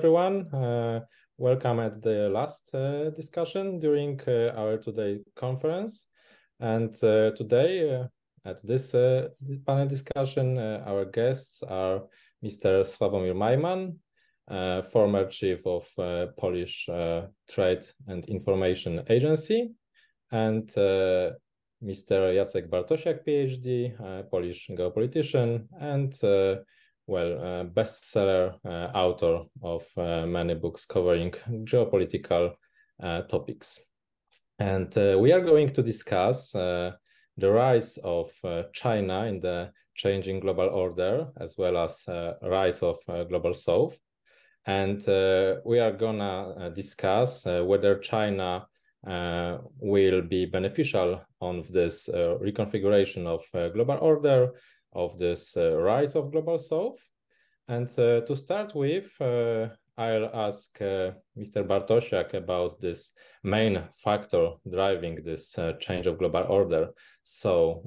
everyone. Uh, welcome at the last uh, discussion during uh, our today conference. And uh, today, uh, at this panel discussion, our guests are Mr. Sławomir Majman, former chief of Polish Trade and Information Agency, and Mr. Jacek Bartosiak, PhD, Polish geopolitician, and well, uh, bestseller uh, author of uh, many books covering geopolitical uh, topics. And uh, we are going to discuss uh, the rise of China in the changing global order, as well as rise of global south. And we are gonna discuss whether China will be beneficial on this reconfiguration of global order of this uh, rise of global south. And uh, to start with, uh, I'll ask Mr. Bartosiak about this main factor driving this change of global order. So,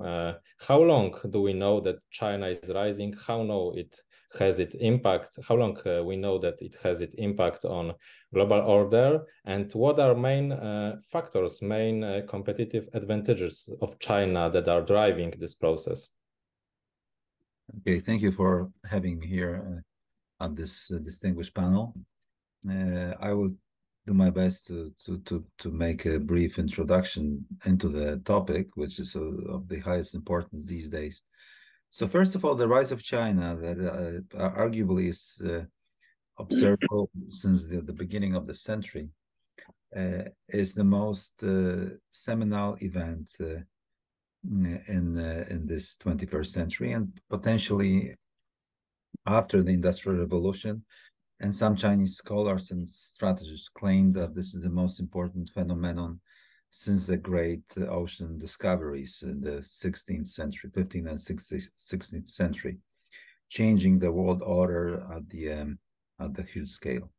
how long do we know that China is rising? How know it has it impact how long uh, we know that it has its impact on global order and what are main uh, factors main uh, competitive advantages of china that are driving this process Okay, thank you for having me here uh, on this uh, distinguished panel. Uh, I will do my best to, to, to, to make a brief introduction into the topic, which is of the highest importance these days. So first of all, the rise of China that uh, arguably is uh, observable since the, the beginning of the century uh, is the most seminal event in uh, in this 21st century and potentially after the industrial revolution. And some chinese scholars and strategists claim that this is the most important phenomenon since the great ocean discoveries in the 16th century 15th and 16th century changing the world order at the um, at the huge scale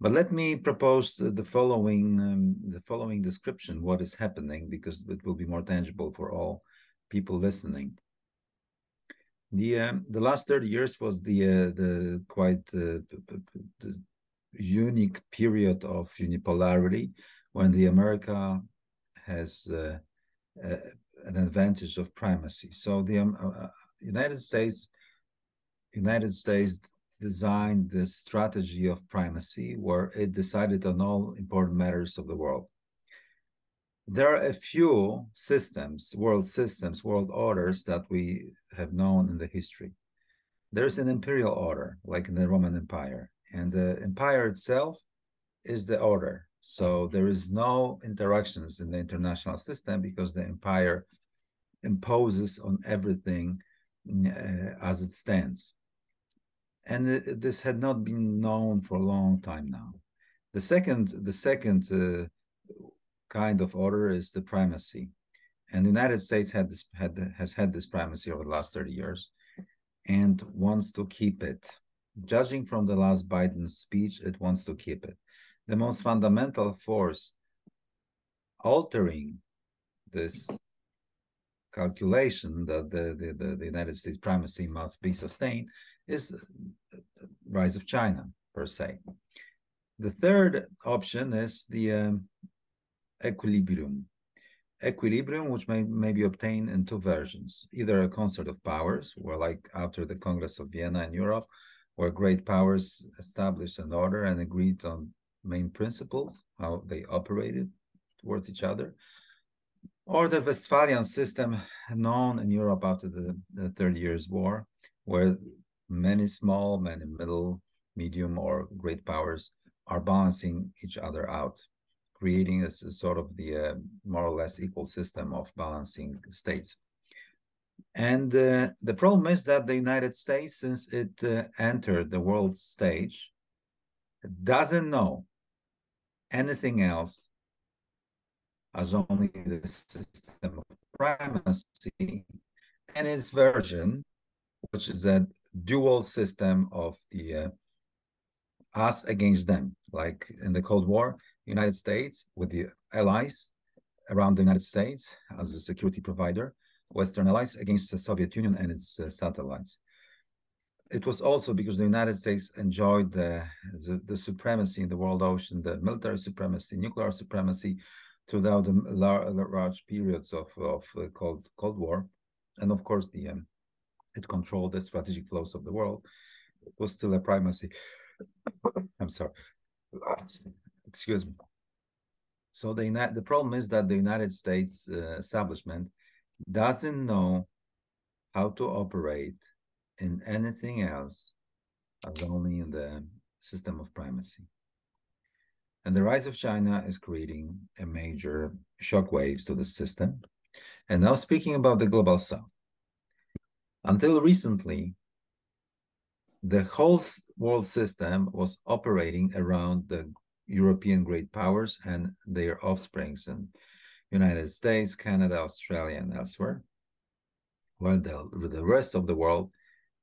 but let me propose the following um, the following description what is happening because it will be more tangible for all people listening. The uh, the last thirty years was the uh, the quite uh, the unique period of unipolarity when the America has uh, uh, an advantage of primacy. So the um, uh, United States United States designed this strategy of primacy where it decided on all important matters of the world. There are a few systems, world systems, world orders that we have known in the history. There's an imperial order, like in the Roman Empire, and the empire itself is the order. So there is no interactions in the international system because the empire imposes on everything uh, as it stands and this had not been known for a long time now. The second, the second uh, kind of order is the primacy, and the United States had this had has had this primacy over the last thirty years, and wants to keep it. Judging from the last Biden speech, it wants to keep it. The most fundamental force altering this calculation that the, the, the United States primacy must be sustained is the rise of China per se. The third option is the um, equilibrium. Equilibrium, which may, may be obtained in two versions, either a concert of powers, where like after the Congress of Vienna in Europe, where great powers established an order and agreed on main principles, how they operated towards each other, or the Westphalian system known in Europe after the, the Thirty Years' War, where many small, many middle, medium, or great powers are balancing each other out, creating a, a sort of the uh, more or less equal system of balancing states. And uh, the problem is that the United States, since it uh, entered the world stage, doesn't know anything else as only the system of primacy and its version, which is that dual system of the uh, us against them, like in the Cold War, United States with the allies around the United States as a security provider, Western allies against the Soviet Union and its uh, satellites. it was also because the United States enjoyed the, the, the supremacy in the world ocean, the military supremacy, nuclear supremacy, throughout the large periods of of uh, cold Cold War, and of course the um, it controlled the strategic flows of the world. It was still a primacy. I'm sorry. Excuse me. So the the problem is that the United States uh, establishment doesn't know how to operate in anything else as only in the system of primacy. And the rise of China is creating a major shockwaves to the system. And now speaking about the global south. Until recently, the whole world system was operating around the European great powers and their offsprings in United States, Canada, Australia, and elsewhere, while the, the rest of the world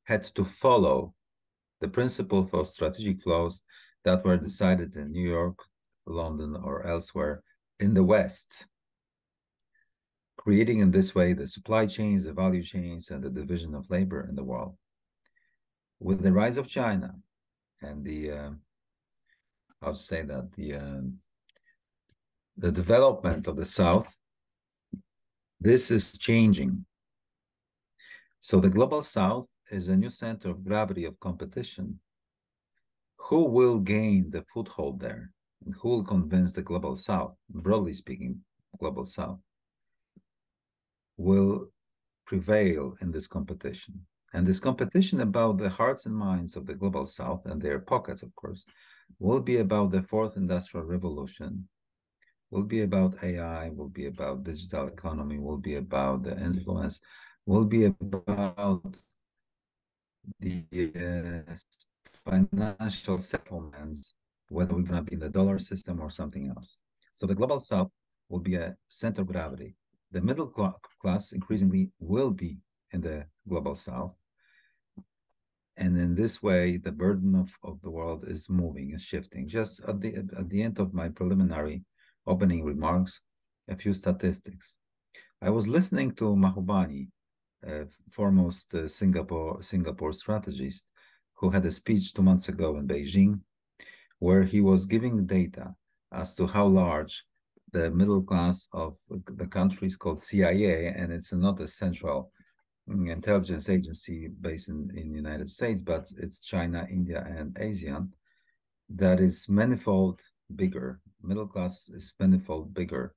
had to follow the principle for strategic flows that were decided in New York, London, or elsewhere in the West, creating in this way the supply chains, the value chains, and the division of labor in the world. With the rise of China and the, uh, I'll say that the uh, the development of the South, this is changing. So the global South is a new center of gravity of competition. Who will gain the foothold there? And who will convince the global south, broadly speaking, global south, will prevail in this competition? And this competition about the hearts and minds of the global south and their pockets, of course, will be about the fourth industrial revolution, will be about AI, will be about digital economy, will be about the influence, will be about the uh, financial settlements, whether we're going to be in the dollar system or something else. So the global south will be a center of gravity. The middle cl class increasingly will be in the global south. And in this way, the burden of, of the world is moving, is shifting. Just at the at the end of my preliminary opening remarks, a few statistics. I was listening to Mahbubani, foremost uh, Singapore Singapore strategist, who had a speech two months ago in Beijing, where he was giving data as to how large the middle class of the country is called CIA, and it's not a central intelligence agency based in in the United States, but it's China, India, and ASEAN. That is manifold bigger. Middle class is manifold bigger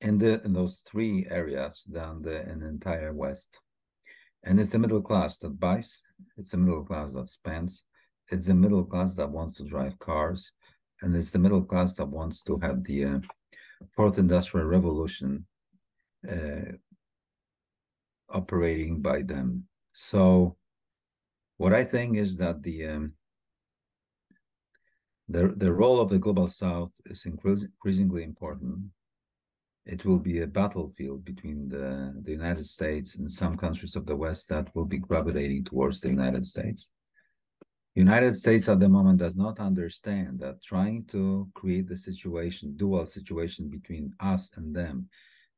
in the in those three areas than the in the entire West. And it's the middle class that buys, it's the middle class that spends, it's the middle class that wants to drive cars, and it's the middle class that wants to have the uh, fourth industrial revolution uh, operating by them. So, what I think is that the um, the the role of the global south is increasingly important it will be a battlefield between the, the United States and some countries of the West that will be gravitating towards the United States. United States at the moment does not understand that trying to create the situation, dual situation between us and them,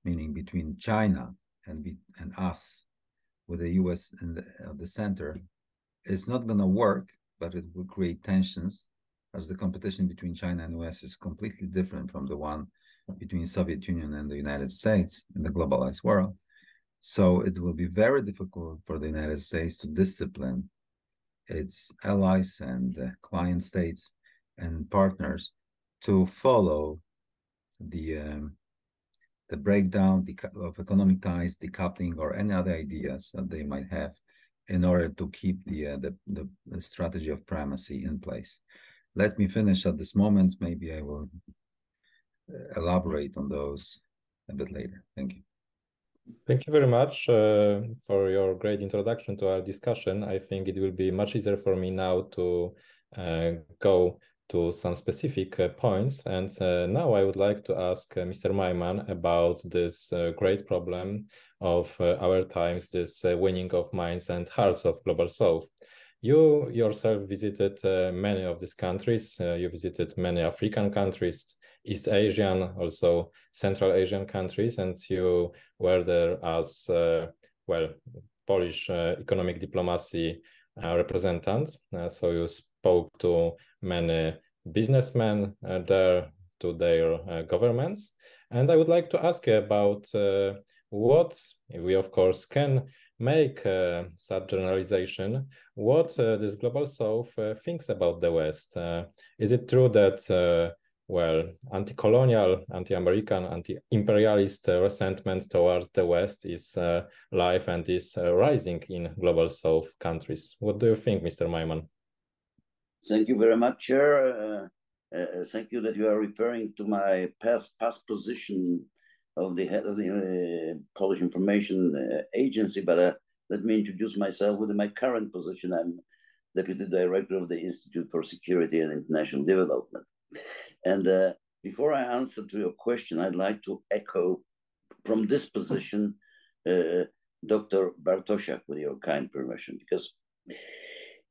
meaning between China and be, and us, with the U.S. in the, at the center, is not going to work, but it will create tensions, as the competition between China and U.S. is completely different from the one between Soviet Union and the United States in the globalized world. So it will be very difficult for the United States to discipline its allies and uh, client states and partners to follow the um, the breakdown of economic ties, decoupling, or any other ideas that they might have in order to keep the, uh, the, the, the strategy of primacy in place. Let me finish at this moment. Maybe I will elaborate on those a bit later. Thank you. Thank you very much uh, for your great introduction to our discussion. I think it will be much easier for me now to uh, go to some specific uh, points. And uh, now I would like to ask uh, Mr. Majman about this uh, great problem of our times, this winning of minds and hearts of Global South. You yourself visited many of these countries. you visited many African countries, East Asian, also Central Asian countries, and you were there as uh, well Polish uh, economic diplomacy representative. so you spoke to many businessmen there, to their governments. And I would like to ask you about what we, of course, can make uh, such generalization, what uh, this global south uh, thinks about the West. is it true that well, anti-colonial, anti-American, anti-imperialist uh, resentment towards the West is uh, live and is uh, rising in global South countries. What do you think, Mr. Majman? Thank you very much, Chair. thank you that you are referring to my past past position of the head of the uh, Polish Information uh, Agency, but uh, let me introduce myself with my current position. I'm Deputy Director of the Institute for Security and International Development. And uh, before I answer to your question, I'd like to echo from this position uh, Dr. Bartosiak with your kind permission, because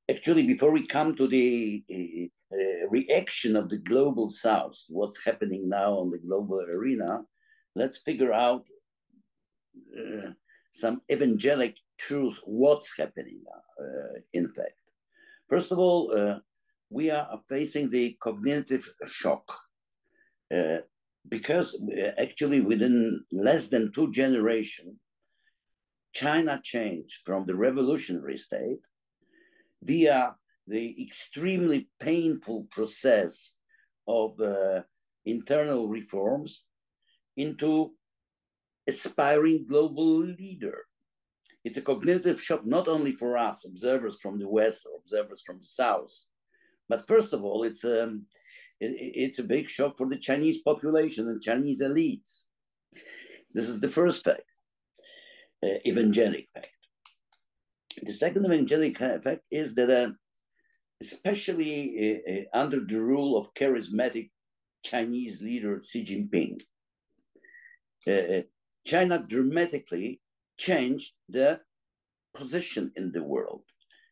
actually before we come to the uh, reaction of the global south, what's happening now on the global arena, let's figure out uh, some evangelic truth what's happening now, uh, in fact. First of all, uh, we are facing the cognitive shock uh, because uh, actually within less than two generations, China changed from the revolutionary state via the extremely painful process of uh, internal reforms into aspiring global leader. It's a cognitive shock, not only for us, observers from the West or observers from the South, but first of all, it's a, um, it, it's a big shock for the Chinese population and Chinese elites. This is the first fact, uh, evangelic fact. The second evangelic fact is that, uh, especially uh, uh under the rule of charismatic Chinese leader Xi Jinping, uh, uh, China dramatically changed their position in the world.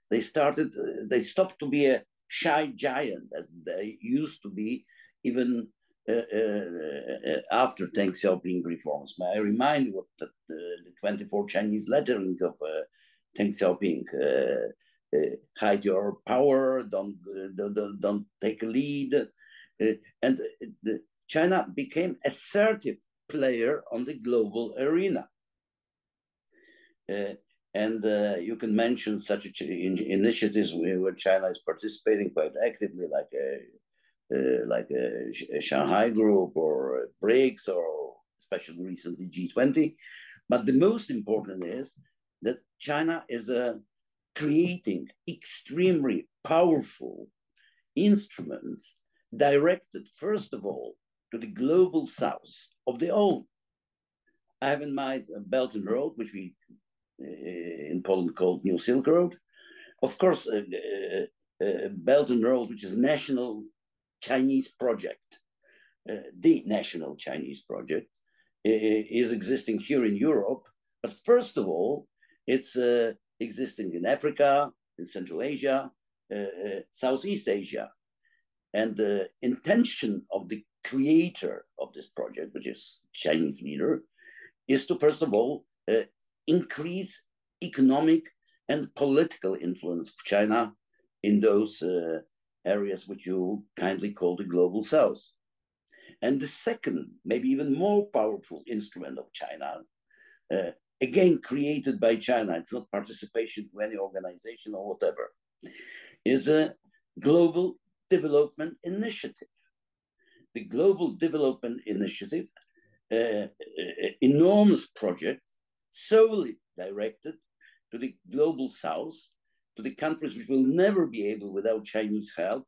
They started, they stopped to be a shy giant as they used to be even uh, uh, uh after Deng Xiaoping reforms. May I remind you of the, the 24 Chinese lettering of uh, Deng Xiaoping, uh, hide your power, don't, don't, don't take a lead. and China became assertive player on the global arena. Uh, and uh, you can mention such initiatives where China is participating quite actively, like a, uh, like a, a, Shanghai Group or BRICS or especially recently G20. But the most important is that China is uh, creating extremely powerful instruments directed, first of all, to the global south of their own. I have in mind Belt and Road, which we uh, in Poland called New Silk Road. Of course, uh, uh, Belt and Road, which is national Chinese project, the national Chinese project, is existing here in Europe. But first of all, it's existing in Africa, in Central Asia, Southeast Asia. And the intention of the creator of this project, which is Chinese leader, is to first of all uh, increase economic and political influence of China in those uh, areas which you kindly call the global south. And the second, maybe even more powerful instrument of China, uh, again created by China, it's not participation to any organization or whatever, is a global development initiative the Global Development Initiative, uh, uh, enormous project solely directed to the global south, to the countries which will never be able, without Chinese help,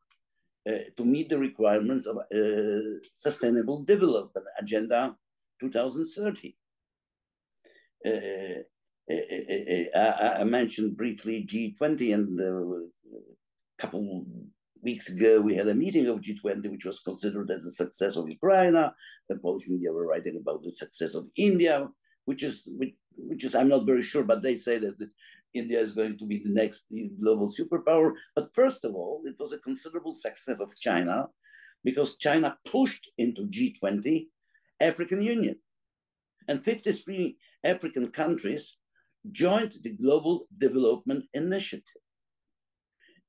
uh, to meet the requirements of uh, Sustainable Development Agenda 2030. Uh, uh, I, I, mentioned briefly G20 and a couple weeks ago, we had a meeting of G20, which was considered as a success of Ukraine. The Polish media were writing about the success of India, which is, which, which is, I'm not very sure, but they say that India is going to be the next global superpower. But first of all, it was a considerable success of China because China pushed into G20 African Union. And 53 African countries joined the Global Development Initiative.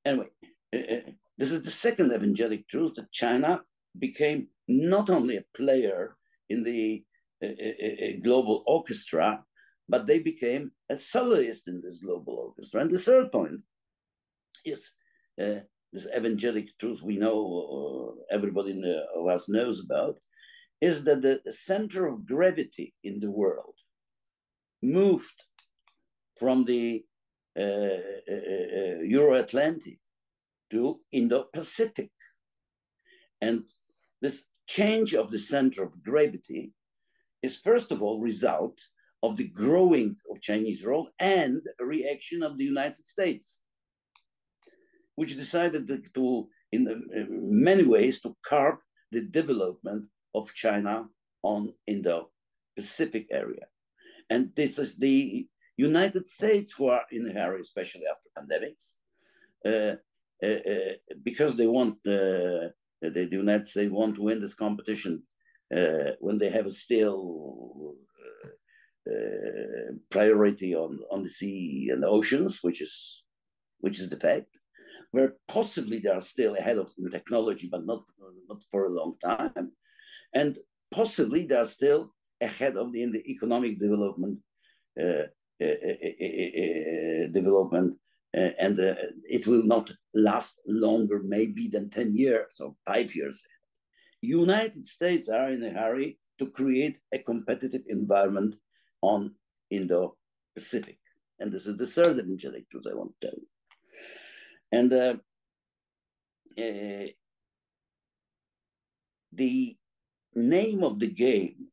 anyway, uh, this is the second evangelic truth that China became not only a player in the uh, global orchestra, but they became a soloist in this global orchestra. And the third point is uh, this evangelic truth we know, uh, everybody of us knows about, is that the center of gravity in the world moved from the uh, uh, uh Euro-Atlantic to Indo-Pacific. And this change of the center of gravity is first of all result of the growing of Chinese role and reaction of the United States, which decided to, in many ways, to curb the development of China on Indo-Pacific area. And this is the United States who are in a hurry, especially after pandemics, uh, uh, uh, because they want uh, the United States want to win this competition uh, when they have a still uh, priority on, on the sea and the oceans, which is which is the fact, where possibly they are still ahead of in technology, but not not for a long time, and possibly they are still ahead of the in the economic development uh, uh, uh, development, and it will not last longer, maybe than ten years or five years. United States are in a hurry to create a competitive environment on Indo-Pacific. And this is the third evangelic truth I want to tell you. And uh, uh, the name of the game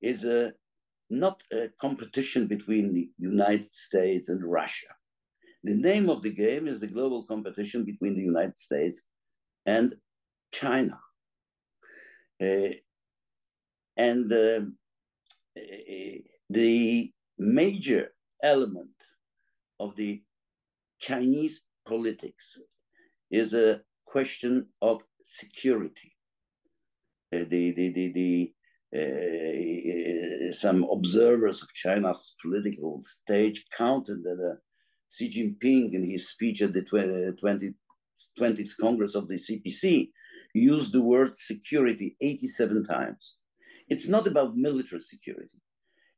is a, not a competition between the United States and Russia. The name of the game is the global competition between the United States and China. Uh, and um, the major element of the Chinese politics is a question of security. Uh, the, the, the, the uh, some observers of China's political stage counted that uh, Xi Jinping, in his speech at the 20, 20th Congress of the CPC, used the word security 87 times. It's not about military security.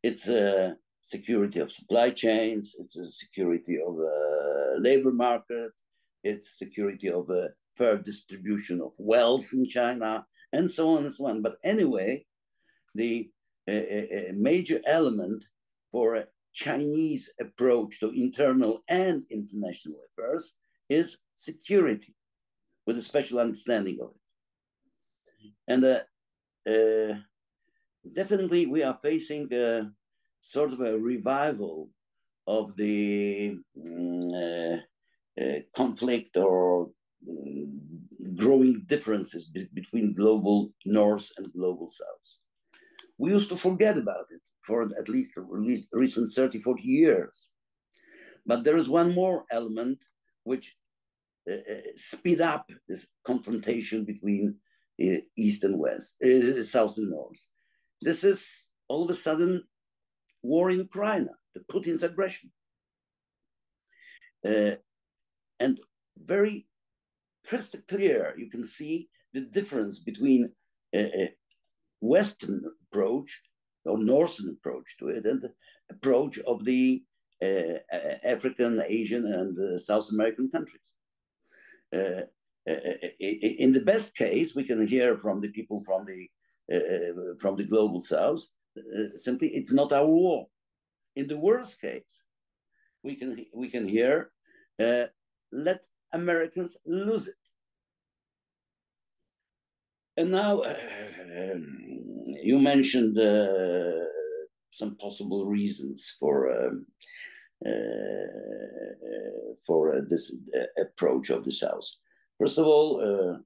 It's a security of supply chains. It's a security of labor market. It's security of a fair distribution of wealth in China, and so on and so on. But anyway, the major element for a Chinese approach to internal and international affairs is security, with a special understanding of it. And uh, uh, definitely we are facing a, sort of a revival of the um, uh, uh, conflict or um, growing differences be between global north and global south. We used to forget about it for at least, at least recent 30, 40 years. But there is one more element which uh, uh speed up this confrontation between uh, east and west, uh, south and north. This is all of a sudden war in Ukraine, the Putin's aggression. Uh, and very crystal clear, you can see the difference between a, Western approach or Northern approach to it and the approach of the uh, African, Asian, and uh, South American countries. Uh, uh in the best case, we can hear from the people from the uh, from the global south. Uh, simply, it's not our war. In the worst case, we can we can hear, uh, let Americans lose it. And now, you mentioned some possible reasons for um, uh, for uh, this uh, approach of the South. First of all,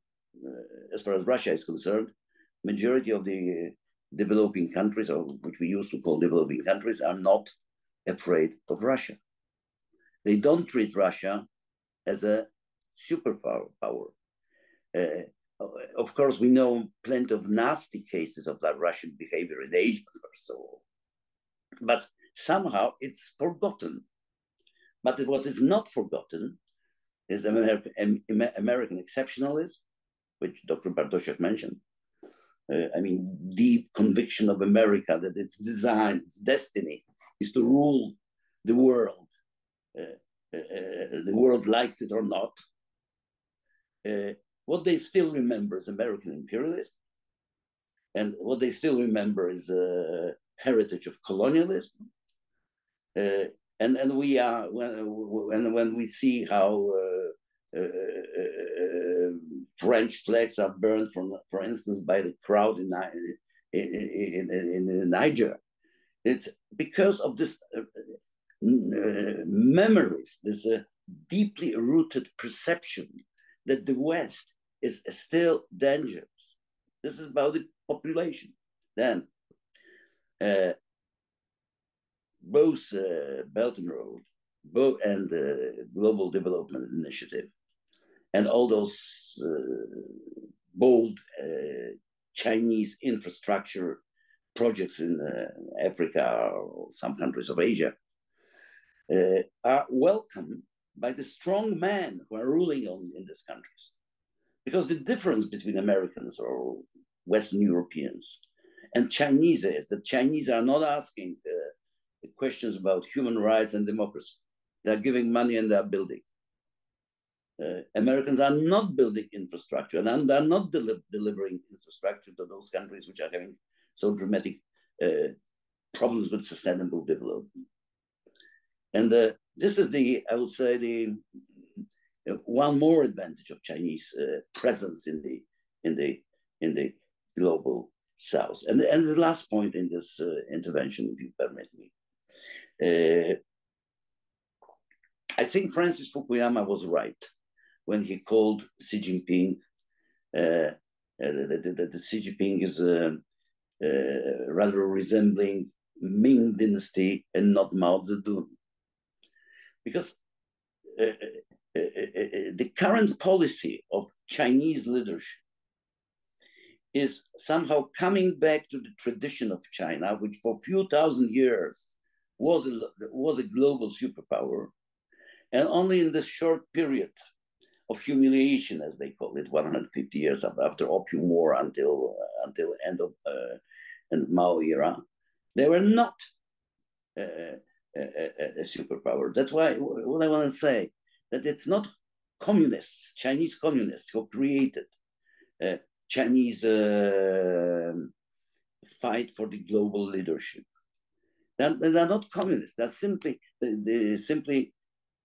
as far as Russia is concerned, majority of the developing countries, or which we used to call developing countries, are not afraid of Russia. They don't treat Russia as a superpower. Power. Uh, of course, we know plenty of nasty cases of that Russian behavior in Asia or so, but somehow it's forgotten. But what is not forgotten is American, American exceptionalism, which Dr. Bartosiak mentioned. Uh, I mean, deep conviction of America that its design, its destiny is to rule the world. Uh, uh, uh the world likes it or not. Uh, what they still remember is American imperialism. And what they still remember is a heritage of colonialism. And, and we are, when, when, when we see how uh, French flags are burned, from, for instance, by the crowd in, in, in, in Niger, it's because of this uh, uh, memories, this deeply rooted perception that the West is still dangerous. This is about the population. Then, uh, both uh, Belt and Road both, and the Global Development Initiative and all those uh, bold uh, Chinese infrastructure projects in uh, Africa or some countries of Asia are welcomed by the strong men who are ruling on, in these countries. Because the difference between Americans or Western Europeans and Chinese is that Chinese are not asking uh, questions about human rights and democracy. They're giving money and they're building. Uh, Americans are not building infrastructure and they're not deli- delivering infrastructure to those countries which are having so dramatic uh, problems with sustainable development. And uh, this is the, I would say, the one more advantage of Chinese uh, presence in the in the in the global south. And and the last point in this uh, intervention, if you permit me, uh, I think Francis Fukuyama was right when he called Xi Jinping. Uh, that, that, Xi Jinping is rather resembling Ming Dynasty and not Mao Zedong because uh, uh, uh, the current policy of Chinese leadership is somehow coming back to the tradition of China, which for a few thousand years was a, was a global superpower. And only in this short period of humiliation, as they call it, 150 years after Opium War until, uh, until end of uh, and Mao era, they were not uh, a, a, superpower. That's why what I want to say that it's not communists, Chinese communists who created uh, Chinese uh, fight for the global leadership. They're, they're not communists. They're simply the simply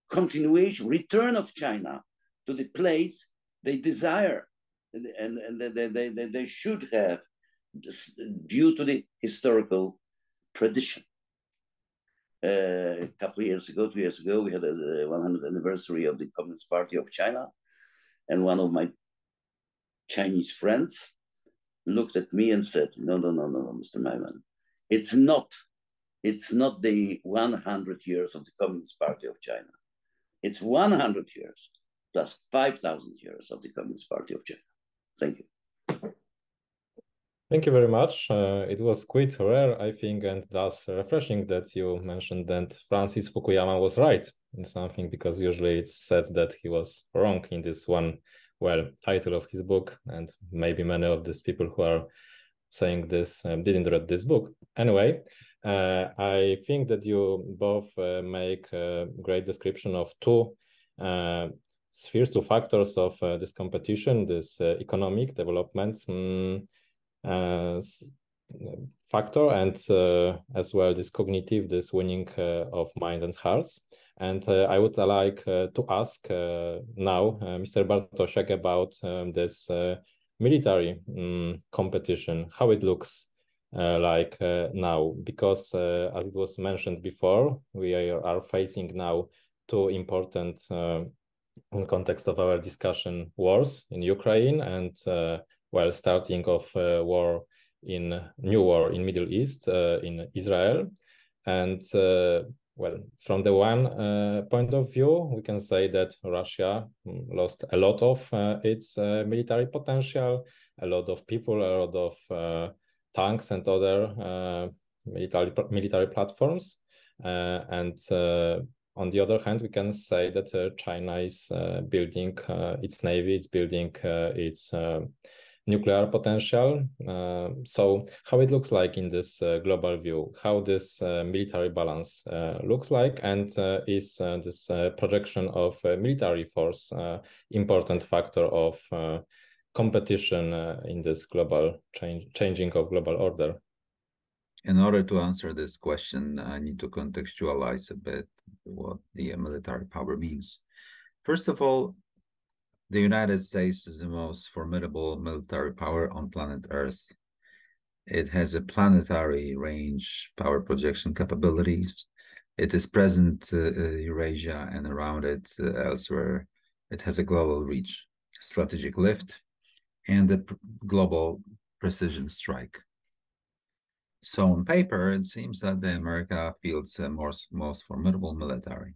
continuation, return of China to the place they desire and, and, and they, they, they, should have due to the historical tradition. Uh, a couple of years ago, two years ago, we had a, 100th anniversary of the Communist Party of China, and one of my Chinese friends looked at me and said, "No, no, no, no, no, Mr. Majman, it's not, it's not the 100 years of the Communist Party of China. It's 100 years plus 5,000 years of the Communist Party of China." Thank you. Thank you very much. Uh, it was quite rare, I think, and thus refreshing that you mentioned that Francis Fukuyama was right in something, because usually it's said that he was wrong in this one, well, title of his book, and maybe many of these people who are saying this um, didn't read this book. Anyway, uh, I think that you both uh, make a great description of two uh, spheres, two factors of uh, this competition, this uh, economic development. Mm, uh, factor and uh, as well this cognitive this winning uh, of mind and hearts and i would like to ask now mr bartosiak about um, this military um, competition how it looks uh, like uh, now because uh, as it was mentioned before we are, are facing now two important in context of our discussion wars in ukraine and while starting of uh, war in new war in Middle East uh, in Israel, and uh, well, from the one uh, point of view, we can say that Russia mm, lost a lot of uh, its uh, military potential, a lot of people, a lot of tanks and other military military platforms, and on the other hand, we can say that uh, China is uh, building uh, its navy, it's building its nuclear potential. Uh, so how it looks like in this uh, global view, how this uh, military balance looks like, and is this projection of military force important factor of competition in this global change, changing of global order? In order to answer this question, I need to contextualize a bit what the military power means. First of all, the United States is the most formidable military power on planet Earth. It has a planetary range power projection capabilities. It is present uh, Eurasia and around it uh, elsewhere. It has a global reach, strategic lift, and a global precision strike. So on paper, it seems that the America fields the most, most formidable military.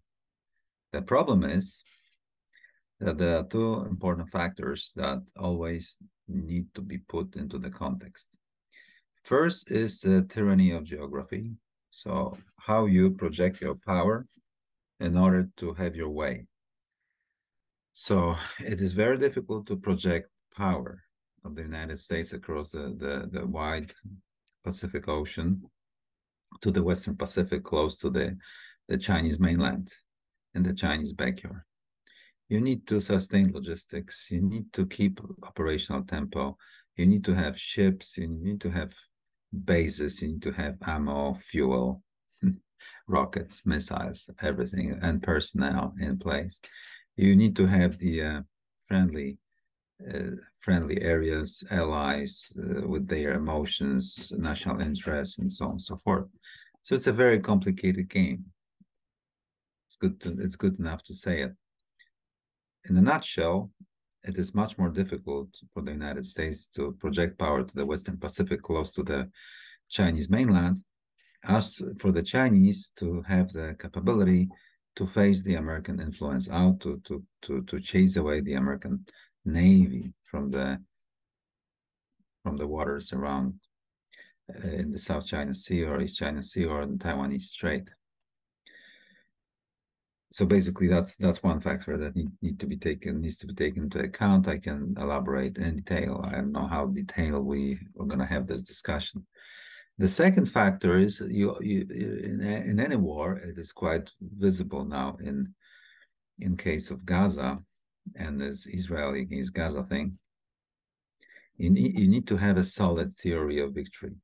The problem is that there are two important factors that always need to be put into the context. First is the tyranny of geography. So how you project your power in order to have your way. So it is very difficult to project power of the United States across the, the, the wide Pacific Ocean to the Western Pacific, close to the, the Chinese mainland and the Chinese backyard. You need to sustain logistics. You need to keep operational tempo. You need to have ships. You need to have bases. You need to have ammo, fuel, rockets, missiles, everything, and personnel in place. You need to have the uh, friendly friendly areas, allies uh, with their emotions, national interests, and so on and so forth. So it's a very complicated game. It's good. To, it's good enough to say it. In a nutshell, it is much more difficult for the United States to project power to the Western Pacific close to the Chinese mainland, as for the Chinese to have the capability to face the American influence out, to to to to chase away the American navy from the from the waters around uh, in the South China Sea or East China Sea or the Taiwanese Strait. So basically, that's that's one factor that need, need to be taken needs to be taken into account. I can elaborate in detail. I don't know how detailed we are going to have this discussion. The second factor is you, you in, in any war, it is quite visible now in in case of Gaza and this Israel against Gaza thing, you need, you need to have a solid theory of victory.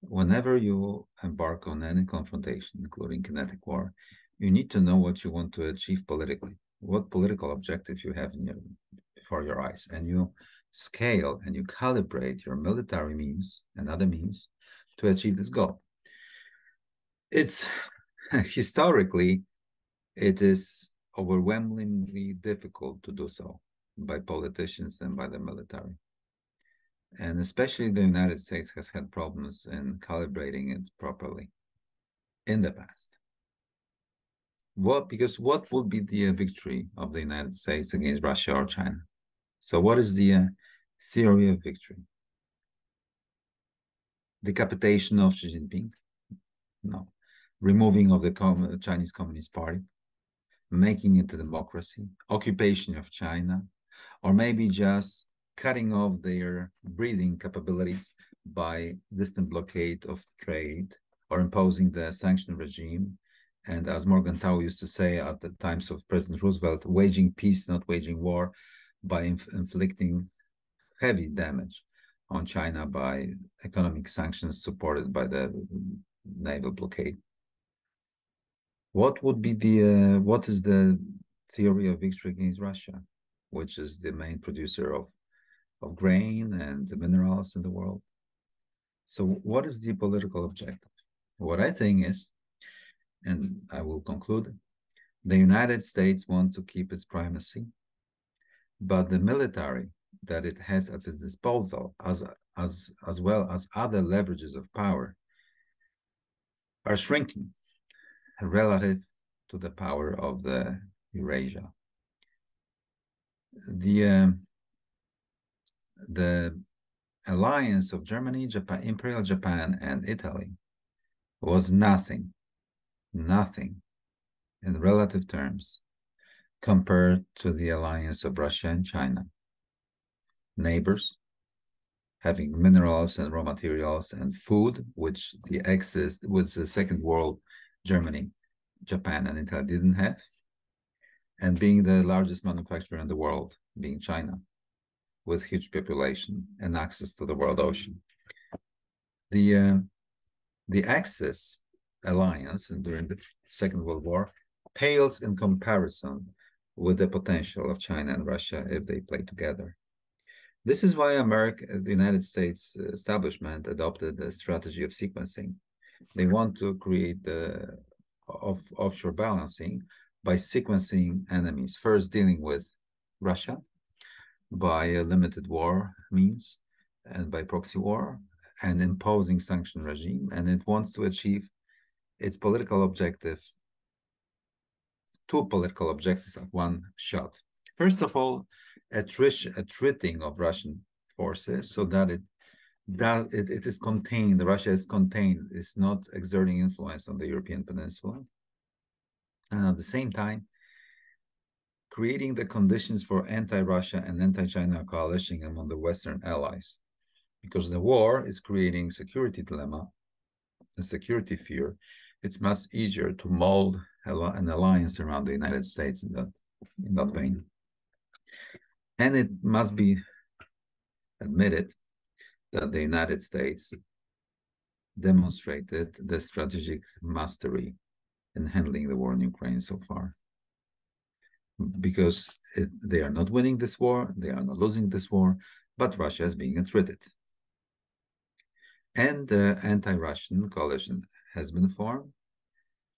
Whenever you embark on any confrontation, including kinetic war, you need to know what you want to achieve politically, what political objective you have in your, before your eyes, and you scale and you calibrate your military means and other means to achieve this goal. It's historically, it is overwhelmingly difficult to do so by politicians and by the military. And especially the United States has had problems in calibrating it properly in the past. What because what would be the uh, victory of the United States against Russia or China? So what is the uh, theory of victory? Decapitation of Xi Jinping? No. Removing of the Com Chinese Communist Party? Making it a democracy, occupation of China, or maybe just cutting off their breathing capabilities by distant blockade of trade or imposing the sanction regime. And as Morgan Morgenthau used to say at the times of President Roosevelt, waging peace, not waging war, by inf inflicting heavy damage on China by economic sanctions supported by the naval blockade what would be the uh, what is the theory of victory against Russia, which is the main producer of of grain and the minerals in the world? So, what is the political objective? What I think is, and I will conclude, the United States wants to keep its primacy, but the military that it has at its disposal, as as as well as other leverages of power, are shrinking relative to the power of the Eurasia. The uh, the alliance of Germany, Japan, Imperial Japan, and Italy was nothing, nothing in relative terms compared to the alliance of Russia and China. Neighbors, having minerals and raw materials and food, which the Axis was the second world, Germany, Japan, and Italy didn't have, and being the largest manufacturer in the world, being China, with huge population and access to the world ocean. The uh, the Axis alliance and during the Second World War pales in comparison with the potential of China and Russia if they play together. This is why America, the United States establishment adopted the strategy of sequencing. They want to create the of offshore balancing by sequencing enemies, first dealing with Russia by a limited war means and by proxy war and imposing sanction regime. And it wants to achieve its political objective, two political objectives at one shot. First of all, attriting of Russian forces so that it that it, it is contained, Russia is contained, it's not exerting influence on the European peninsula. And at the same time, creating the conditions for anti-Russia and anti-China coalition among the Western allies. Because the war is creating security dilemma, a security fear. It's much easier to mold an alliance around the United States in that, in that vein. And it must be admitted that the United States demonstrated the strategic mastery in handling the war in Ukraine so far. Because it, they are not winning this war, they are not losing this war, but Russia is being attrited. And the anti-Russian coalition has been formed,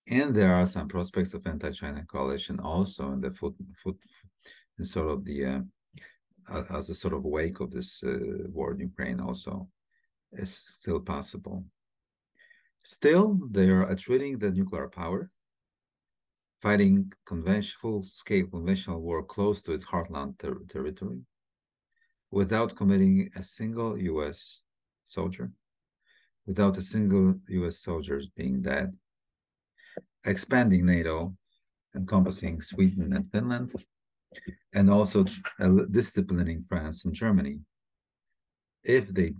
and there are some prospects of anti-China coalition also in the foot, foot in sort of the uh, as a sort of wake of this uh, war in Ukraine also is still possible. Still, they are treating the nuclear power, fighting conventional scale conventional war close to its heartland ter territory, without committing a single U.S. soldier, without a single U.S. soldier being dead, expanding NATO, encompassing Sweden and Finland, and also disciplining France and Germany if they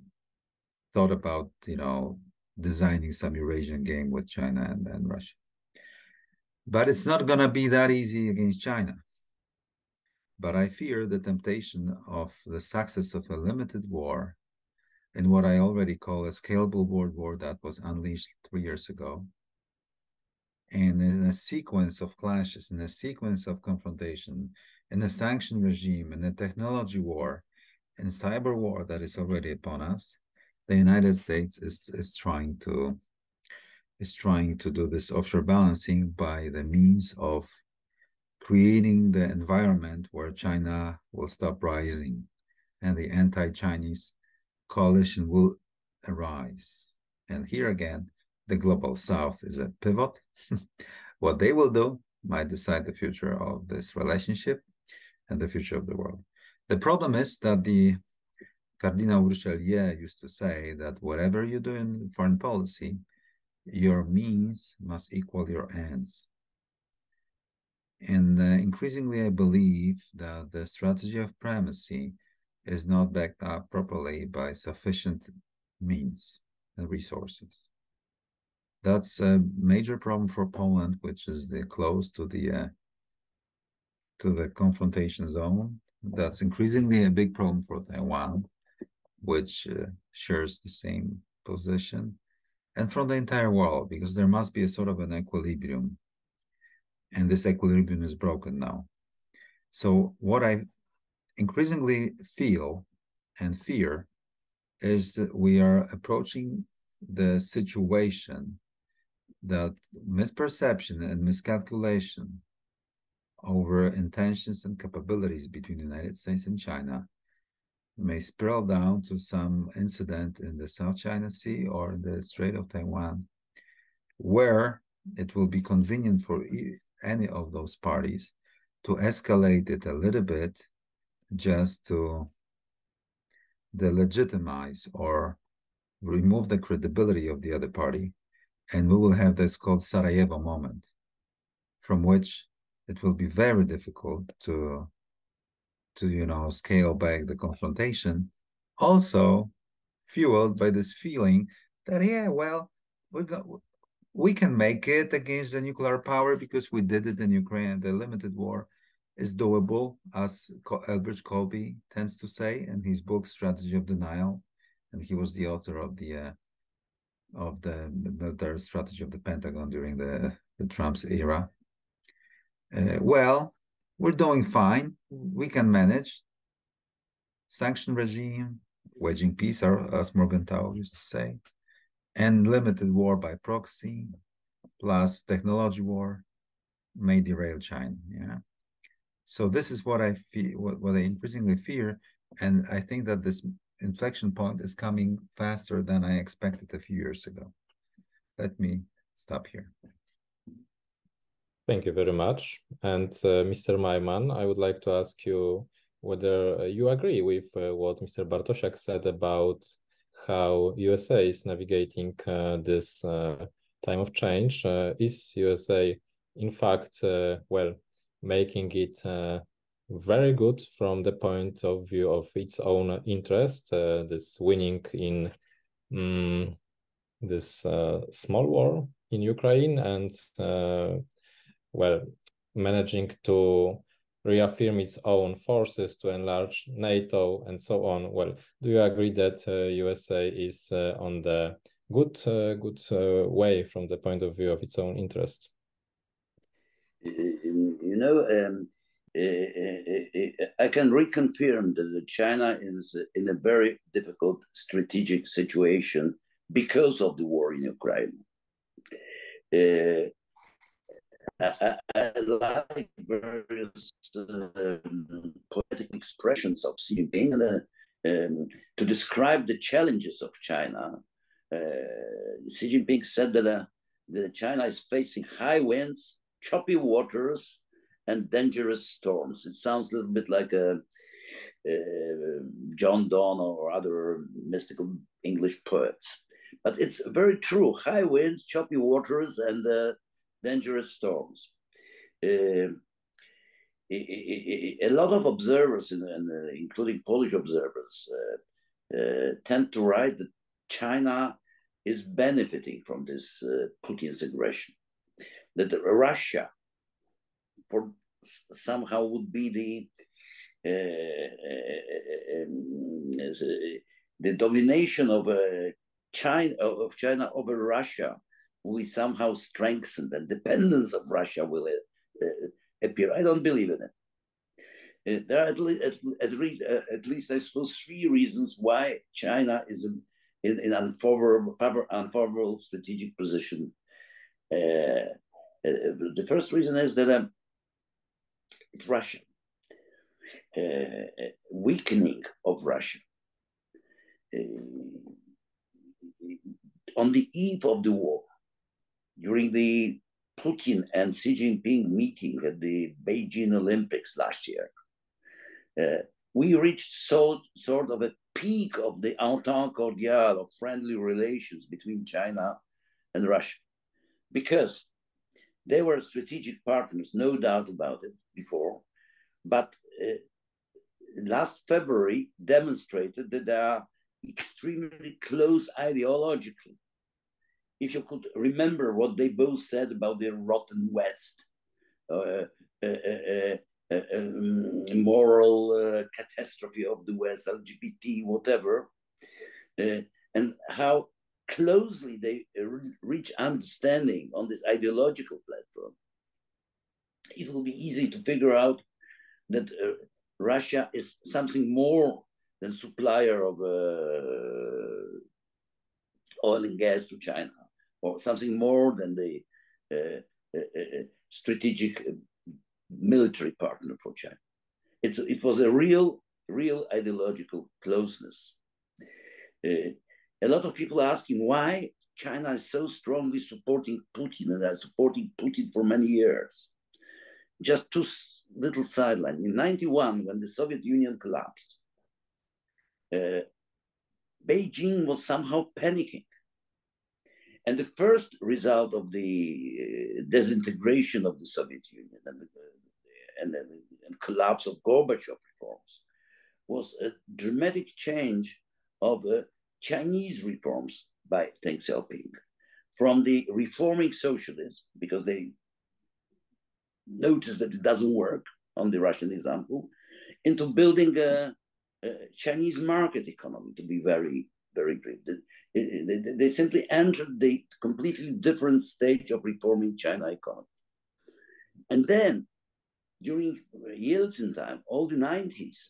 thought about, you know, designing some Eurasian game with China and, and Russia. But it's not going to be that easy against China. But I fear the temptation of the success of a limited war in what I already call a scalable world war that was unleashed three years ago and in a sequence of clashes, in a sequence of confrontation, in a sanction regime, in a technology war, in cyber war that is already upon us, the United States is, is trying to is trying to do this offshore balancing by the means of creating the environment where China will stop rising and the anti-Chinese coalition will arise. And here again, the global south is a pivot. what they will do might decide the future of this relationship and the future of the world. The problem is that the Cardinal Richelieu used to say that whatever you do in foreign policy, your means must equal your ends. And uh, increasingly, I believe that the strategy of primacy is not backed up properly by sufficient means and resources. That's a major problem for Poland, which is the close to the uh, to the confrontation zone. That's increasingly a big problem for Taiwan, which uh, shares the same position, and from the entire world, because there must be a sort of an equilibrium, and this equilibrium is broken now. So what I increasingly feel and fear is that we are approaching the situation that misperception and miscalculation over intentions and capabilities between the United States and China may spiral down to some incident in the South China Sea or the Strait of Taiwan, where it will be convenient for any of those parties to escalate it a little bit just to delegitimize or remove the credibility of the other party and we will have this called Sarajevo moment. from which it will be very difficult to to you know scale back the confrontation. Also fueled by this feeling that yeah well we got we can make it against the nuclear power because we did it in ukraine. The limited war is doable as Elbridge Colby tends to say in his book strategy of denial. And he was the author of the uh, of the military strategy of the pentagon during the the trump's era uh, well we're doing fine. We can manage. Sanction regime, wedging peace, as Morgenthau used to say, and limited war by proxy, plus technology war, may derail China. Yeah. So this is what I feel, what, what I increasingly fear, and I think that this inflection point is coming faster than I expected a few years ago. Let me stop here. Thank you very much. And uh, Mr. Majman, I would like to ask you whether uh, you agree with uh, what Mr. Bartosiak said about how USA is navigating uh, this uh, time of change. Uh, is USA, in fact, well, making it very good from the point of view of its own interest, this winning in um, this small war in Ukraine and well, managing to reaffirm its own forces to enlarge NATO and so on. Well, do you agree that uh, USA is uh, on the good uh, good uh, way from the point of view of its own interest? You know, um, I can reconfirm that China is in a very difficult strategic situation because of the war in Ukraine. Uh, I, like various um, poetic expressions of Xi Jinping uh, um, to describe the challenges of China. Uh, Xi Jinping said that, uh, that China is facing high winds, choppy waters, and dangerous storms. It sounds a little bit like a, a John Donne or other mystical English poets. But it's very true. High winds, choppy waters, and uh, dangerous storms. Uh, a lot of observers, uh, including Polish observers, uh, uh, tend to write that China is benefiting from this Putin's aggression. That Russia, for somehow, would be the um, the domination of China of China over Russia we somehow strengthen the dependence of Russia will uh, uh, appear. I don't believe in it. Uh, there are at least, at, at, least, uh, at least, I suppose, three reasons why China is in, in, in unfavorable, unfavorable strategic position. Uh, uh, the first reason is that um, it's Russia. weakening of Russia. on the eve of the war, during the Putin and Xi Jinping meeting at the Beijing Olympics last year, uh, we reached so, sort of a peak of the entente cordiale of friendly relations between China and Russia because they were strategic partners, no doubt about it before, but uh, last February demonstrated that they are extremely close ideologically if you could remember what they both said about the rotten West, uh, uh, uh, um, moral catastrophe of the West, LGBT, whatever, and how closely they reach understanding on this ideological platform, it will be easy to figure out that uh, Russia is something more than supplier of uh, oil and gas to China or something more than the uh, uh, uh, strategic military partner for China. It's, it was a real, real ideological closeness. Uh, a lot of people asking why China is so strongly supporting Putin and are supporting Putin for many years. Just two little sideline. In 91, when the Soviet Union collapsed, uh, Beijing was somehow panicking And the first result of the disintegration of the Soviet Union and the, and, and collapse of Gorbachev reforms was a dramatic change of uh, Chinese reforms by Deng Xiaoping. From the reforming socialists, because they noticed that it doesn't work on the Russian example, into building a, a Chinese market economy to be very, very great. They, they, simply entered the completely different stage of reforming China economy. And then during Yeltsin time, all the 90s,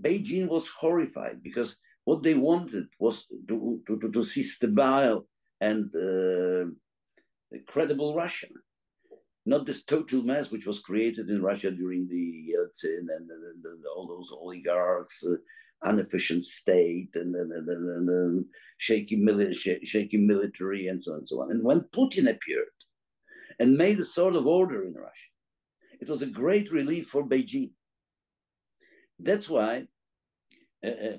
Beijing was horrified because what they wanted was to, to, to see stable and uh, credible Russia, not this total mess which was created in Russia during the Yeltsin and, and, and all those oligarchs, uh, inefficient state, and, and, and shaky, mili- shaky military, and so on and so on. And when Putin appeared and made a sort of order in Russia, it was a great relief for Beijing. That's why uh, uh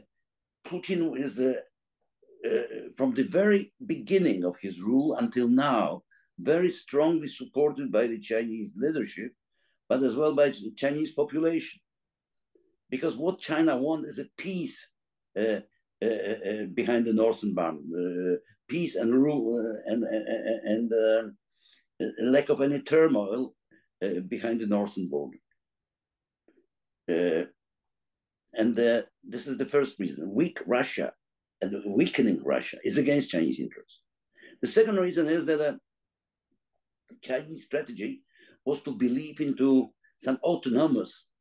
Putin is, uh, uh, from the very beginning of his rule until now, very strongly supported by the Chinese leadership, but as well by the Chinese population. Because what China wants is a peace uh, uh, uh, behind the northern boundary, peace and rule and, and, and lack of any turmoil behind the northern border. And uh, this is the first reason. Weak Russia and weakening Russia is against Chinese interests. The second reason is that the uh, Chinese strategy was to believe into some autonomous uh,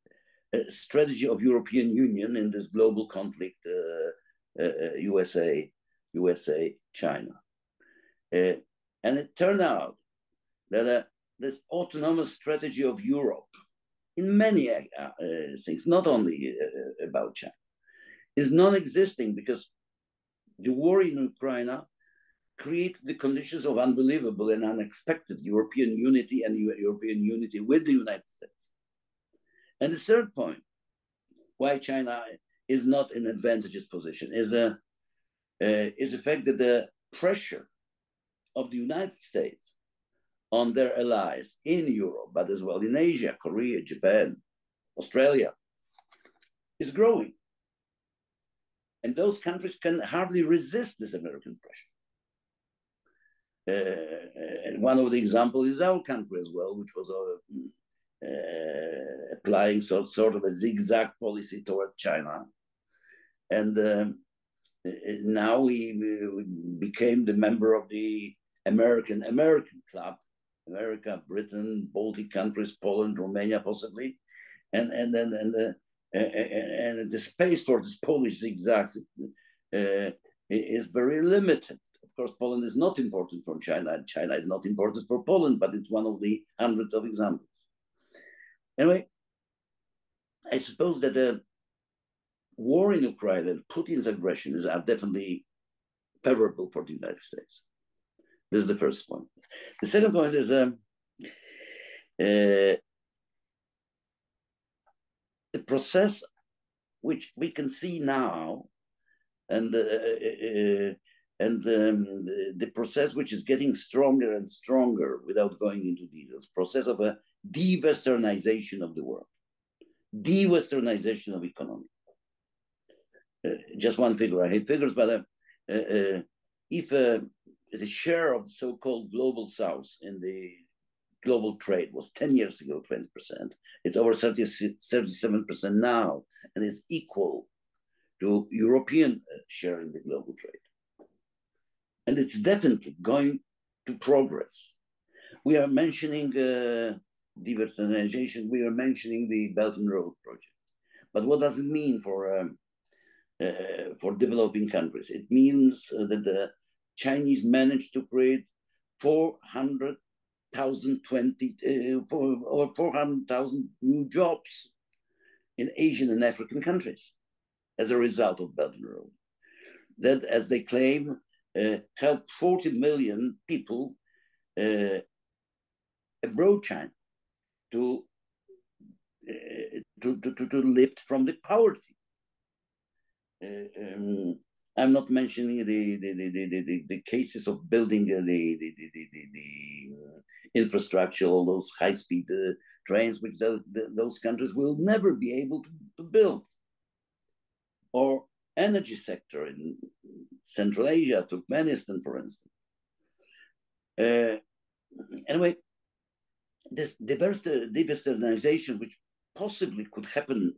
strategy of European Union in this global conflict, USA, uh, USA, uh, China. Uh, and it turned out that this autonomous strategy of Europe in many uh, uh, things, not only uh, about China, is non-existing because the war in Ukraine created the conditions of unbelievable and unexpected European unity and European unity with the United States. And the third point, why China is not in advantageous position, is a uh, is the fact that the pressure of the United States on their allies in Europe, but as well in Asia, Korea, Japan, Australia, is growing. And those countries can hardly resist this American pressure. Uh, and one of the examples is our country as well, which was uh, uh, applying sort, sort of a zigzag policy toward China. And um, now we, we became the member of the American American Club, America, Britain, Baltic countries, Poland, Romania, possibly, and and then and the and, and the space for this Polish zigzags uh, is very limited. Of course, Poland is not important from China, and China is not important for Poland, but it's one of the hundreds of examples. Anyway, I suppose that the war in Ukraine and Putin's aggression is are definitely favorable for the United States. This is the first point. The second point is um, uh, the process which we can see now, and uh, uh, and um, the, the, process which is getting stronger and stronger without going into details, process of a de-westernization of the world, de-westernization of economy. Uh, just one figure, I hate figures, but uh, uh, if the share of the so-called global south in the global trade was 10 years ago 20%. It's over 30, 37% now and is equal to European uh, share in the global trade. And it's definitely going to progress. We are mentioning de-westernization, we are mentioning the Belt and Road project. But what does it mean for, um, uh, for developing countries? It means uh, that the Chinese managed to create 400,000 20, uh, or 400,000 new jobs in Asian and African countries as a result of Belt and Road. That, as they claim, uh, helped 40 million people uh, abroad China to, uh, to, to, to, lift from the poverty. Uh, um, I'm not mentioning the the, the, the, the, the cases of building the, the, the, the, the, the infrastructure, all those high speed uh, trains, which the, the, those countries will never be able to, to build. Or energy sector in Central Asia, Turkmenistan, for instance. Uh, anyway, this de-Westernization, which possibly could happen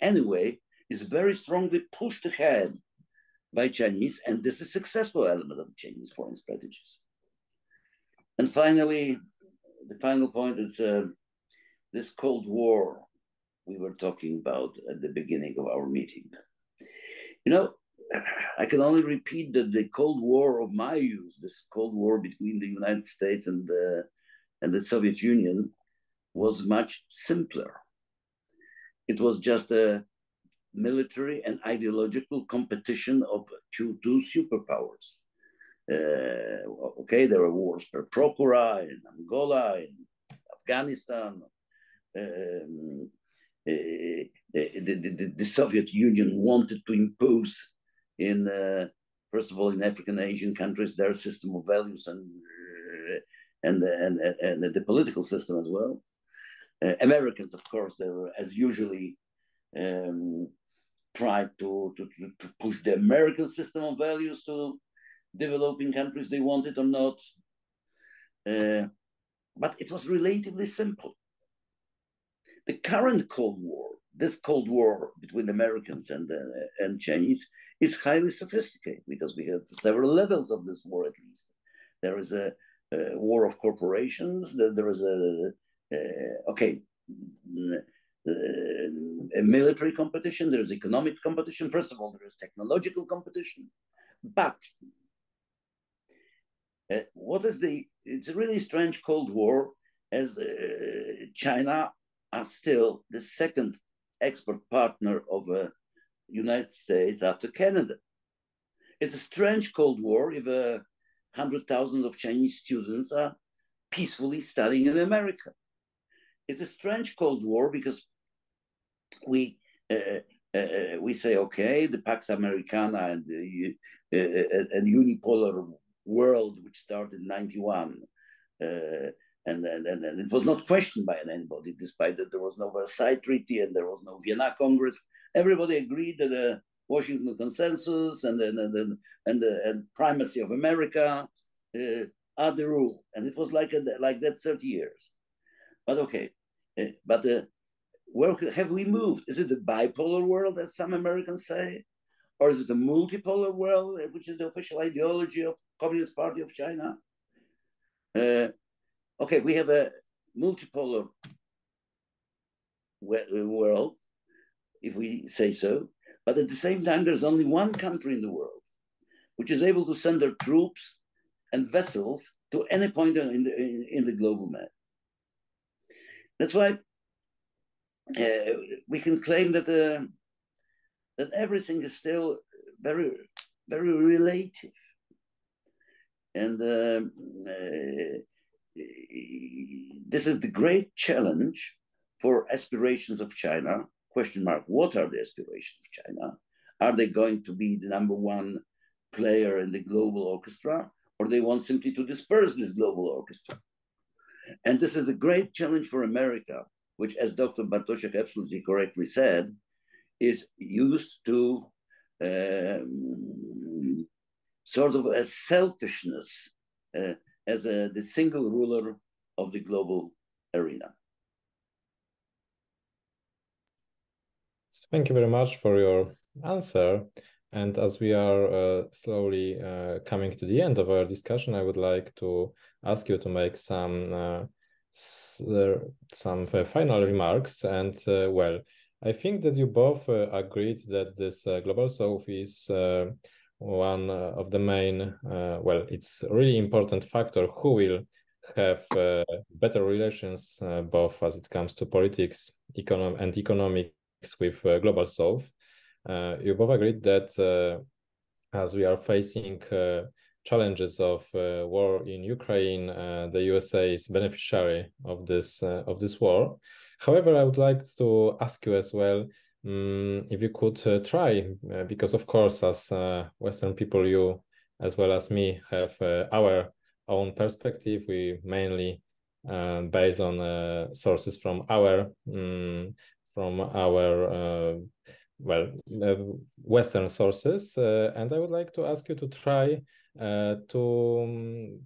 anyway, is very strongly pushed ahead by Chinese, and this is a successful element of Chinese foreign strategies. And finally, the final point is uh, this Cold War we were talking about at the beginning of our meeting. You know, I can only repeat that the Cold War of my youth, this Cold War between the United States and the, and the Soviet Union, was much simpler. It was just a military and ideological competition of two, two superpowers. Uh, okay, there were wars per procura in Angola, in Afghanistan. Um, uh, the, the, the, Soviet Union wanted to impose in, uh, first of all, in African Asian countries, their system of values and, and, and, and, and, the political system as well. Uh, Americans, of course, they were, as usually, um, tried to, to, to push the American system of values to developing countries they wanted or not. Uh, but it was relatively simple. The current Cold War, this Cold War between Americans and, uh, and Chinese, is highly sophisticated because we have several levels of this war at least. There is a war of corporations, there is a, uh, okay, a military competition, there's economic competition. First of all, there is technological competition. But uh, what is the, it's a really strange Cold War as uh, China are still the second export partner of the uh, United States after Canada. It's a strange Cold War if uh, hundred thousands of Chinese students are peacefully studying in America. It's a strange Cold War because we uh, uh, uh, we say okay, the Pax Americana and the and unipolar world which started in '91. And, and, and, it was not questioned by anybody, despite that there was no Versailles Treaty and there was no Vienna Congress. Everybody agreed that the Washington Consensus and and and, and, the and primacy of America uh, are the rule, and it was like a, like that thirty years. But okay, uh, but uh, where have we moved? Is it the bipolar world, as some Americans say? Or is it the multipolar world, which is the official ideology of Communist Party of China? Uh, okay, we have a multipolar world, if we say so, but at the same time, there's only one country in the world which is able to send their troops and vessels to any point in the, in, in the global map. That's why uh, we can claim that uh, that everything is still very very relative, and uh, uh this is the great challenge for aspirations of China. Question mark: What are the aspirations of China? Are they going to be the number one player in the global orchestra, or they want simply to disperse this global orchestra? And this is a great challenge for America which, as Dr. Bartosiak absolutely correctly said, is used to um, sort of a selfishness uh, as a, the single ruler of the global arena. Thank you very much for your answer. And as we are uh, slowly uh, coming to the end of our discussion, I would like to ask you to make some uh, some final remarks. And uh, well, I think that you both uh, agreed that this uh, global south is one of the main, well, it's really important factor who will have better relations both as it comes to politics econom- and economics with uh, global south you both agreed that as we are facing challenges of uh, war in Ukraine, uh, the USA is beneficiary of this uh, of this war. However, I would like to ask you as well, um, if you could uh, try, uh, because of course, as uh, Western people, you as well as me have uh, our own perspective. We mainly uh, based on uh, sources from our um, from our well Western sources, and I would like to ask you to try to um,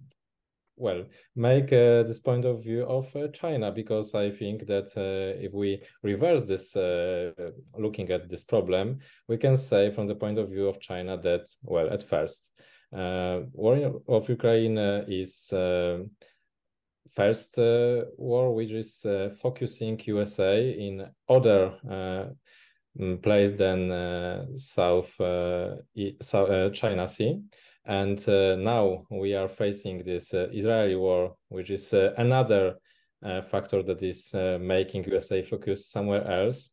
well make uh, this point of view of uh, China because I think that uh, if we reverse this, uh, looking at this problem, we can say from the point of view of China that well, at first, uh, war of Ukraine uh, is first war which is focusing USA in other place than South, South China Sea and uh, now we are facing this uh, Israeli war, which is uh, another uh, factor that is uh, making USA focus somewhere else.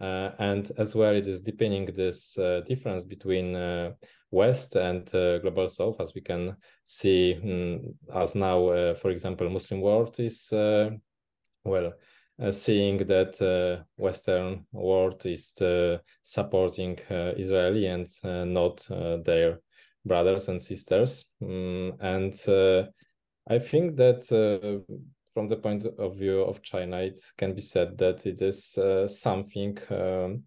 Uh, and as well, it is deepening this difference between West and global South, as we can see um, as now, for example, Muslim world is, well, seeing that Western world is supporting Israeli and not their brothers and sisters. Um, and uh, I think that uh, from the point of view of China, it can be said that it is uh, something um,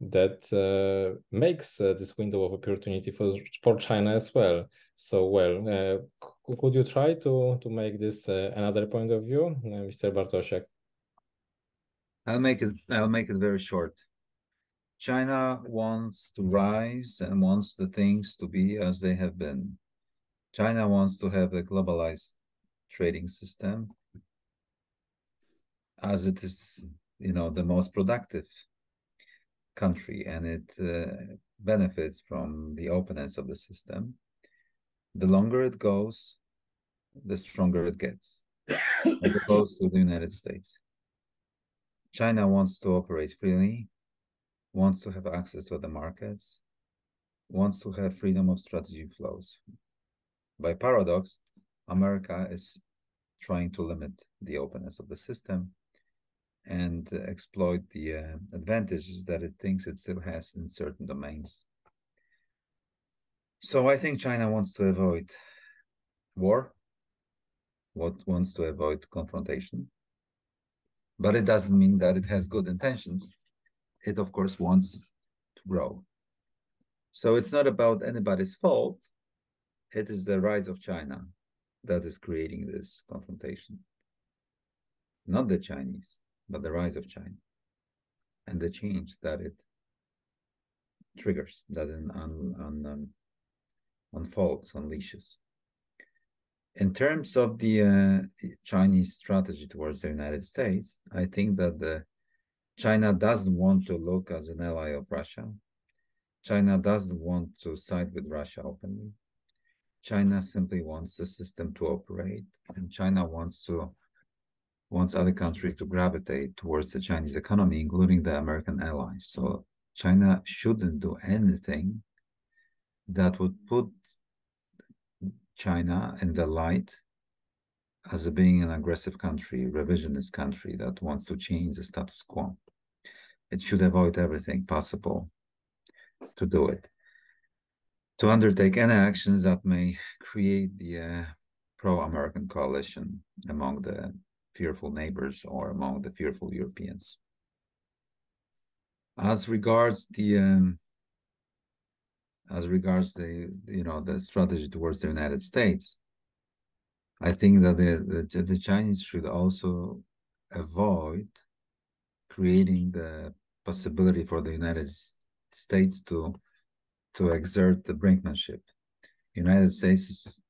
that uh, makes uh, this window of opportunity for for China as well. So, well, uh, could you try to to make this another point of view, Mr. Bartosiak? I'll make it. I'll make it very short. China wants to rise and wants the things to be as they have been. China wants to have a globalized trading system as it is, you know, the most productive country and it uh, benefits from the openness of the system. The longer it goes, the stronger it gets, as opposed to the United States. China wants to operate freely, wants to have access to the markets, wants to have freedom of strategy flows. By paradox, America is trying to limit the openness of the system and exploit the uh, advantages that it thinks it still has in certain domains. So I think China wants to avoid war, what wants to avoid confrontation, but it doesn't mean that it has good intentions it of course wants to grow. So it's not about anybody's fault. It is the rise of China that is creating this confrontation. Not the Chinese, but the rise of China and the change that it triggers, that it un, un, unfolds, unleashes. In terms of the uh, Chinese strategy towards the United States, I think that the China doesn't want to look as an ally of Russia. China doesn't want to side with Russia openly. China simply wants the system to operate, and China wants to wants other countries to gravitate towards the Chinese economy, including the American allies. So China shouldn't do anything that would put China in the light as being an aggressive country, revisionist country that wants to change the status quo it should avoid everything possible to do it. To undertake any actions that may create the uh, pro American coalition among the fearful neighbors or among the fearful Europeans. As regards the um, as regards the you know the strategy towards the United States, I think that the, the, the Chinese should also avoid creating the possibility for the United States to to exert the brinkmanship. United States is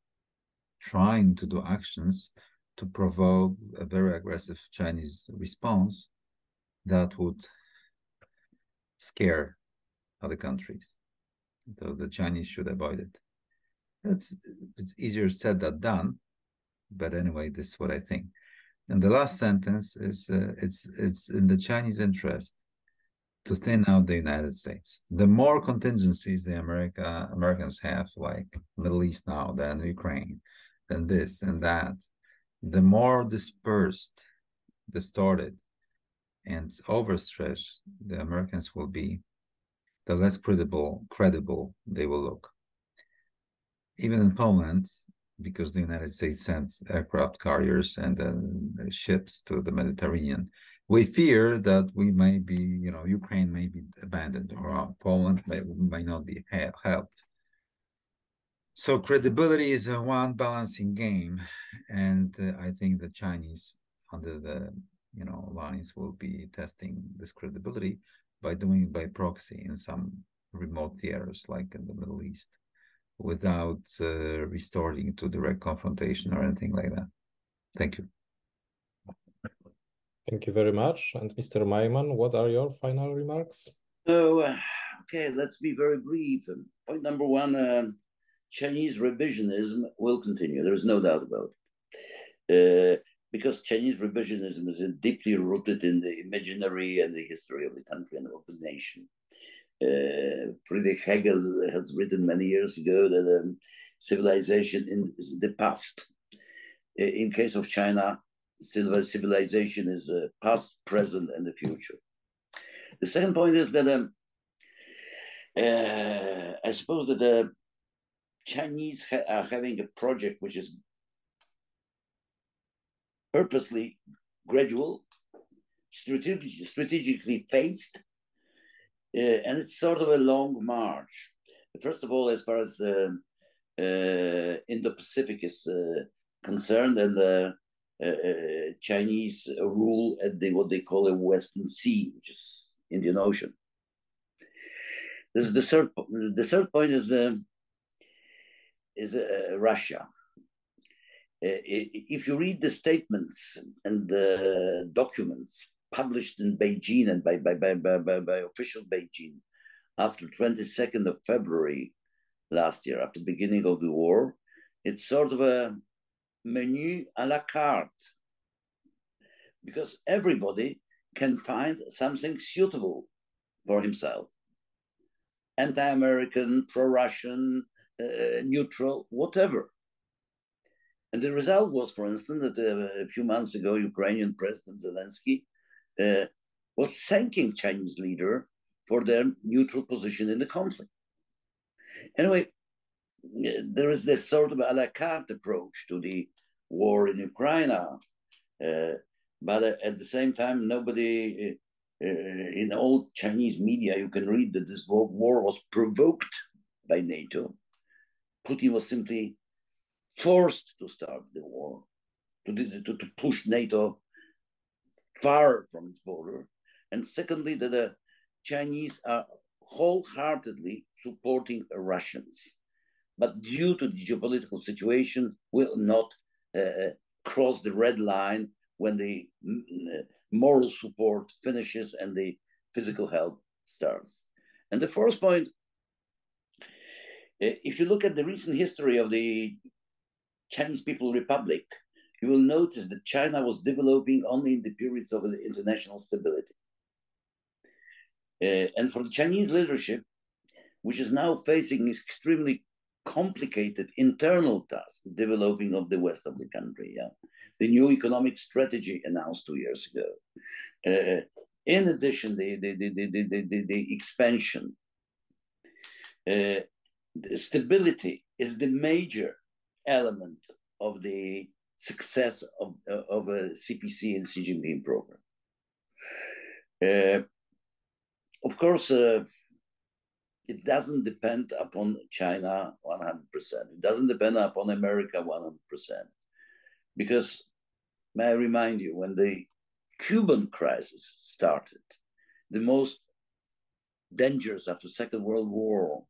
trying to do actions to provoke a very aggressive Chinese response that would scare other countries. So the Chinese should avoid it. It's it's easier said than done, but anyway, this is what I think. And the last sentence is uh, it's it's in the Chinese interest to thin out the United States. The more contingencies the America Americans have, like Middle East now, then Ukraine, then this and that, the more dispersed, distorted and overstretched the Americans will be, the less credible credible they will look. Even in Poland, because the United States sent aircraft carriers and then ships to the Mediterranean, we fear that we may be, you know, Ukraine may be abandoned or Poland may, may not be helped. So credibility is a one balancing game, and uh, I think the Chinese, under the you know lines, will be testing this credibility by doing it by proxy in some remote theaters like in the Middle East, without uh, resorting to direct confrontation or anything like that. Thank you. Thank you very much. And Mr. Majman, what are your final remarks? So, uh, okay, let's be very brief. Point number one uh, Chinese revisionism will continue. There is no doubt about it. Uh, because Chinese revisionism is deeply rooted in the imaginary and the history of the country and of the nation. Uh, Friedrich Hegel has written many years ago that um, civilization in the past. In case of China, civilization is uh, past, present, and the future. The second point is that um, uh, I suppose that the Chinese ha are having a project which is purposely gradual, strategic, strategically phased, uh, and it's sort of a long march. First of all, as far as uh, uh, Indo-Pacific is uh, concerned, and the uh, uh, Chinese rule at the what they call a Western Sea, which is Indian Ocean. This is the third. The third point is is uh, Russia. Uh, if you read the statements and the documents published in Beijing and by, by, by, by, by, official Beijing after 22nd of February last year, after beginning of the war, it's sort of a menu a la carte because everybody can find something suitable for himself anti-american pro-russian uh, neutral whatever and the result was for instance that uh, a few months ago ukrainian president zelensky uh, was thanking chinese leader for their neutral position in the conflict anyway there is this sort of a la carte approach to the war in Ukraine. Uh, but at the same time, nobody uh, in all Chinese media, you can read that this war was provoked by NATO. Putin was simply forced to start the war, to, to, to push NATO far from its border. And secondly, that the Chinese are wholeheartedly supporting Russians but due to the geopolitical situation, will not uh, uh, cross the red line when the mm, uh, moral support finishes and the physical help starts. And the fourth point, if you look at the recent history of the Chinese People Republic, you will notice that China was developing only in the periods of international stability. Uh, and for the Chinese leadership, which is now facing extremely complicated internal task, developing of the west of the country. Yeah, the new economic strategy announced two years ago. Uh, in addition, the the the the the, the, the expansion. Uh, stability is the major element of the success of, of a CPC and Xi Jinping program. Uh, of course, uh, it doesn't depend upon China 100%. It doesn't depend upon America 100%. Because, may I remind you, when the Cuban crisis started, the most dangerous after Second World War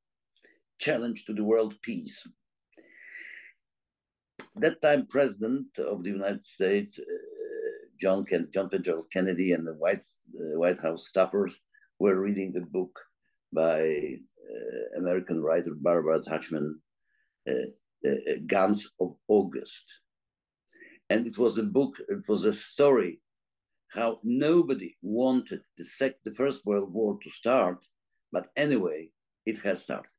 challenge to the world peace. That time, President of the United States, uh, John Ken- John Fitzgerald Kennedy, and the White uh, White House staffers were reading the book by uh, American writer Barbara Tuchman, uh, uh, Guns of August. And it was a book, it was a story how nobody wanted the, sec- the First World War to start, but anyway, it has started.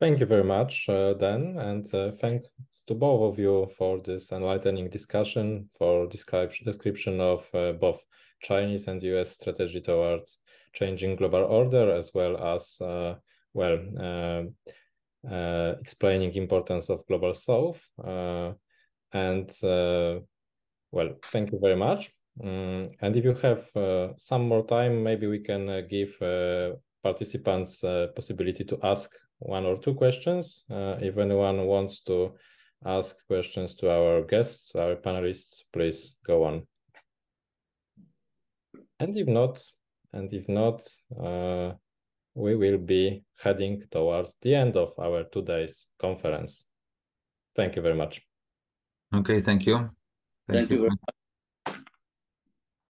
Thank you very much, uh, Dan, and uh, thanks to both of you for this enlightening discussion, for describe description of uh, both Chinese and US strategy towards changing global order, as well as, uh, well, uh, uh, explaining importance of global south. and, well, thank you very much. Um, and if you have some more time, maybe we can give participants possibility to ask one or two questions. Uh, if anyone wants to ask questions to our guests, our panelists, please go on. And if not, and if not, uh, we will be heading towards the end of our two days conference. Thank you very much. Okay, thank you. Thank, thank you. you very much.